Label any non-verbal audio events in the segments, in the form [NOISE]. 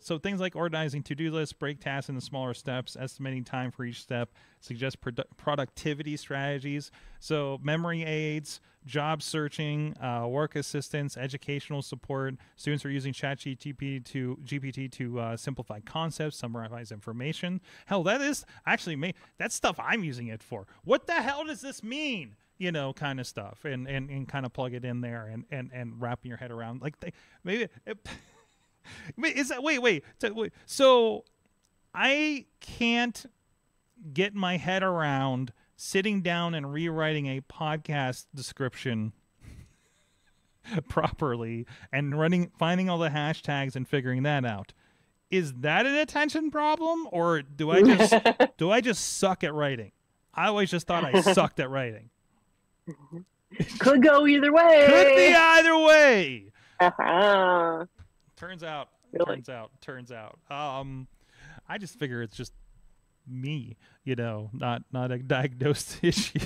so things like organizing to-do lists, break tasks into smaller steps, estimating time for each step, suggest produ- productivity strategies. So memory aids, job searching, uh, work assistance, educational support. Students are using ChatGPT to GPT to uh, simplify concepts, summarize information. Hell, that is actually me. That's stuff I'm using it for. What the hell does this mean? You know, kind of stuff, and and, and kind of plug it in there, and and and wrapping your head around like they, maybe. It, [LAUGHS] Wait, is that wait, wait, so, wait. So I can't get my head around sitting down and rewriting a podcast description [LAUGHS] properly and running finding all the hashtags and figuring that out. Is that an attention problem or do I just [LAUGHS] do I just suck at writing? I always just thought I [LAUGHS] sucked at writing. Could go either way. Could be either way. Uh-huh. Turns out, Really? turns out, turns out. Um, I just figure it's just me, you know, not not a [LAUGHS] diagnosed [LAUGHS] issue.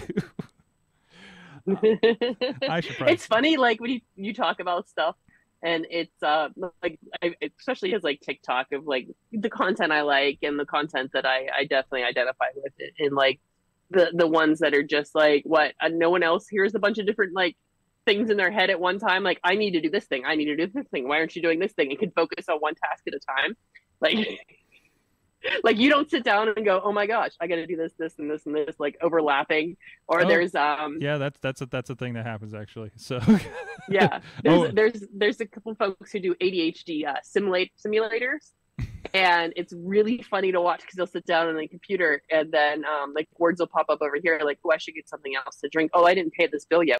I should it's funny, like when you, you talk about stuff, and it's uh like I, especially as like TikTok of like the content I like and the content that I I definitely identify with it, and like the the ones that are just like what uh, no one else hears a bunch of different like things in their head at one time. Like I need to do this thing, I need to do this thing. Why aren't you doing this thing? And can focus on one task at a time, like. [LAUGHS] like you don't sit down and go, oh my gosh, I got to do this, this, and this, and this, like overlapping. Or Oh, there's um yeah, that's that's a that's a thing that happens actually. So [LAUGHS] yeah there's Oh. there's there's a couple folks who do adhd uh, simulate simulators and it's really funny to watch because they'll sit down on the computer and then um, like words will pop up over here like oh i should get something else to drink oh i didn't pay this bill yet